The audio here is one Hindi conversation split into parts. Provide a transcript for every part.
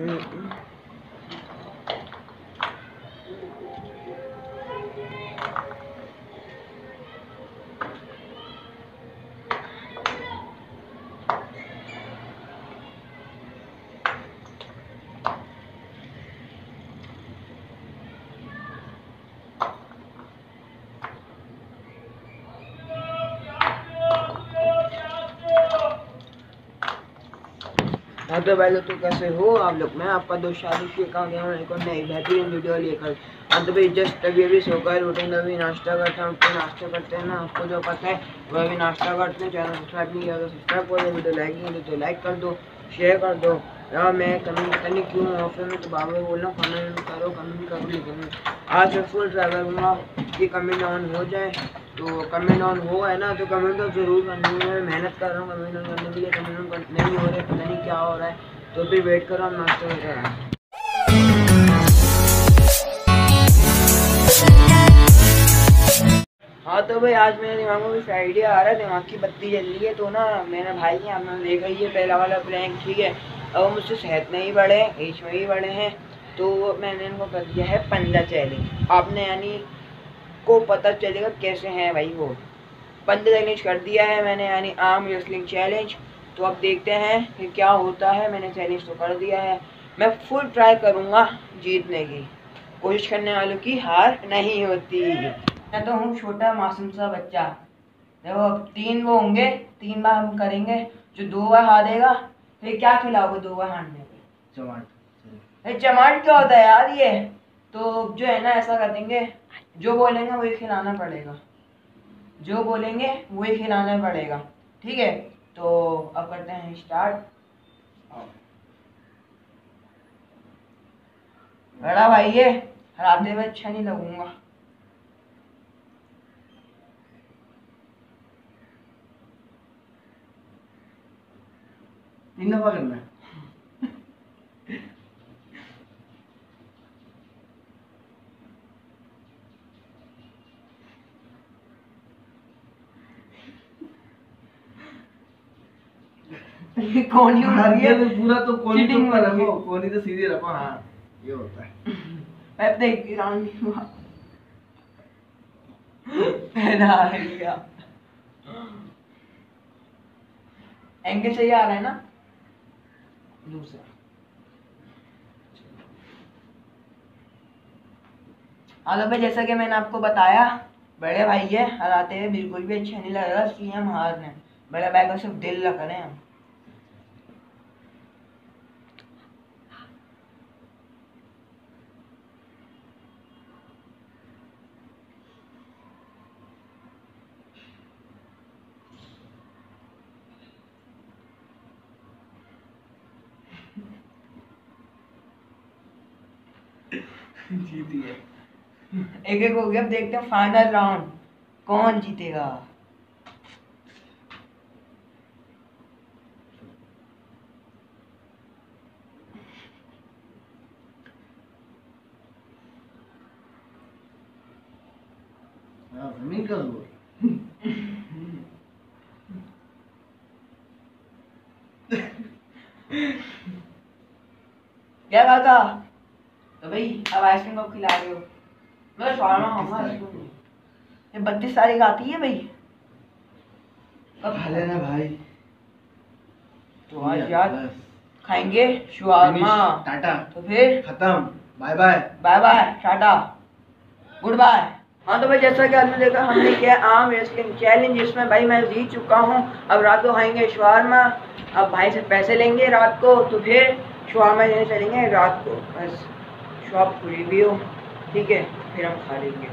हाँ तो भाई लोग तो कैसे हो आप लोग? मैं आपका दोस्त शादी के कहा गया एक और नई बेहतरीन वीडियो लेकर। अब तो भाई जस्ट अभी अभी सोकर उठेंगे अभी नाश्ता करते हैं तो नाश्ता करते हैं ना, आपको जो पता है, वो अभी नाश्ता करते हैं, चैनल सब्सक्राइब नहीं किया तो सब्सक्राइब कर दो, वीडियो लाइक नहीं तो लाइक कर दो शेयर कर दो। यार, मैं कमेंट पता क्यों ऑफ़र में तो बाबा बोल रहा हूँ कमेंट करो कमेंट करो। लेकिन आज मैं फुल ट्राई करूँगा कि कमेंट ऑन हो जाए तो कमेंट ऑन हो है ना तो कमेंट तो ज़रूर करनी। है मैं मेहनत कर रहा हूँ कमेंट ऑन करने के लिए कमेंट ऑन नहीं हो रहे पता नहीं क्या हो रहा है तो फिर वेट करो हम नाश्ता कर रहे हैं हाँ तो भाई, आज मेरे दिमाग में कुछ आइडिया आ रहा है, दिमाग की बत्ती जल रही है तो ना, मेरा भाई है आपने देखा ही है, पहला वाला प्रैंक ठीक है? अब वो मुझसे सेहत में ही बड़े हैं एज में ही बड़े हैं तो मैंने इनको कर दिया है पंजा चैलेंज आपने यानी को पता चलेगा कैसे हैं भाई वो। पंजा चैलेंज कर दिया है मैंने यानी आर्म रेसलिंग चैलेंज तो अब देखते हैं कि क्या होता है, मैंने चैलेंज तो कर दिया है। मैं फुल ट्राई करूँगा जीतने की। कोशिश करने वालों की हार नहीं होती। मैं तो हूँ छोटा मासूम सा बच्चा। देखो, अब तीन वो होंगे, तीन बार हम करेंगे, जो दो बार हारेगा फिर क्या खिलाओगे दो हारने पे चमाट चमाट क्या होता है यार ये? तो जो है ना ऐसा कर देंगे जो बोलेंगे वही खिलाना पड़ेगा। जो बोलेंगे वही खिलाना पड़ेगा। ठीक है? तो अब करते हैं स्टार्ट बड़ा भाई ये हराते हुए अच्छा नहीं लगूँगा। है। ही हार गया तो पूरा तो कोनी तो ऊपर रखो कोनी तो सीधे रखो हाँ ये होता है। मैं देख राउंड पहला आ गया एंगल सही आ रहा है ना? दूसरा हेलो भाई, जैसा कि मैंने आपको बताया, बड़े भाई है, हराते हुए बिल्कुल भी अच्छा नहीं लग रहा इसलिए हम हार रहे हैं बड़े भाई को सिर्फ़ दिल रख रहे हैं। हम जीत गया एक एक हो गया अब देखते हैं फाइनल राउंड कौन जीतेगा। क्या कहा था? भाई अब आइसक्रीम कब खिला रहे हो? मैं शॉर्मा खाऊँगा ये बत्तीस तारीख आती है भाई। कब? खा लेना भाई। तो आज। यार खाएँगे? Finish, टाटा। तो फिर? खत्म। Bye bye bye bye Tata. Goodbye हाँ तो भाई जैसा कि आपने देखा हमने किया आम रेसलिंग चैलेंज जिसमें भाई मैं जीत चुका हूँ। अब रात को खाएँगे शवारमा अब भाई से पैसे लेंगे रात को तो फिर शवारमा लेने चलेंगे रात को बस। शॉप खुली भी हो, ठीक है, फिर हम खा लेंगे।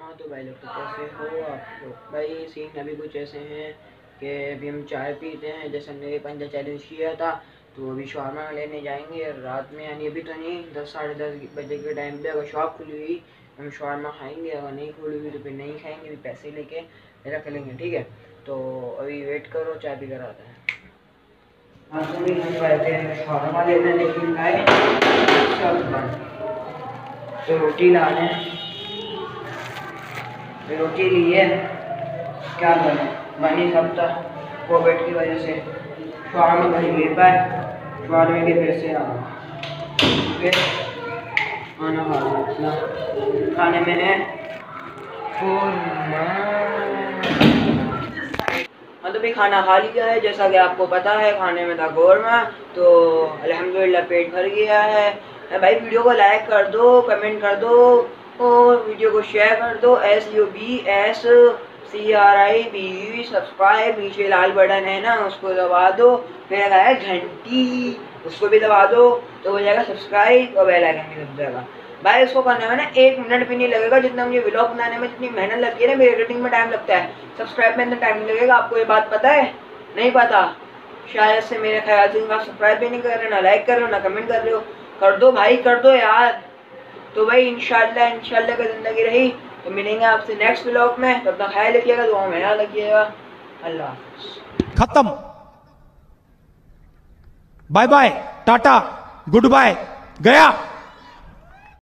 हाँ तो भाई लोग तो कैसे हो आप लोग? भाई सीन अभी कुछ ऐसे हैं कि अभी हम चाय पीते हैं, जैसे हमने पंजा चैलेंज किया था तो अभी शॉर्मा लेने जाएँगे रात में, यानी अभी तो नहीं, दस, साढ़े दस बजे के टाइम पे अगर शॉप खुली हुई, हम शॉर्मा खाएँगे, अगर नहीं खुली हुई तो फिर नहीं खाएँगे भी पैसे लेके रख लेंगे, ठीक है? तो अभी वेट करो, चाय भी कर आता है। तो शॉर्मा लेने तो रोटी तो रोटी क्या करें बनी सब तक कोविड की वजह से शॉर्मा नहीं ले पाए। बाद में फिर से आ फिर खाना खा रहा अपना। खाने में है भी खाना खा लिया है, जैसा कि आपको पता है, खाने में था गौरमा तो अल्हम्दुलिल्लाह पेट भर गया है। भाई, वीडियो को लाइक कर दो कमेंट कर दो, और वीडियो को शेयर कर दो। S U B S C R I B subscribe नीचे लाल बटन है ना, उसको दबा दो। फिर आया घंटी, उसको भी दबा दो तो हो जाएगा सब्सक्राइब और बेल आइकन भी दब जाएगा। भाई, इसको करने में ना एक मिनट भी नहीं लगेगा, जितना मुझे व्लॉग बनाने में जितनी मेहनत लगती है ना, मेरी एडिटिंग में टाइम लगता है। सब्सक्राइब में इतना टाइम नहीं लगेगा, आपको ये बात पता है? नहीं पता? शायद से मेरे ख्याल से आप सब्सक्राइब भी नहीं कर रहे, ना लाइक कर रहे हो, ना कमेंट कर रहे हो। कर दो भाई, कर दो यार। तो भाई इनशाला इनशाला का ज़िंदगी रही। तो मिलेंगे आपसे नेक्स्ट ब्लॉग में। तब तक ख्याल रखिएगा दुआ में याद रखिएगा। अल्लाह खत्म। Bye bye Tata goodbye गया।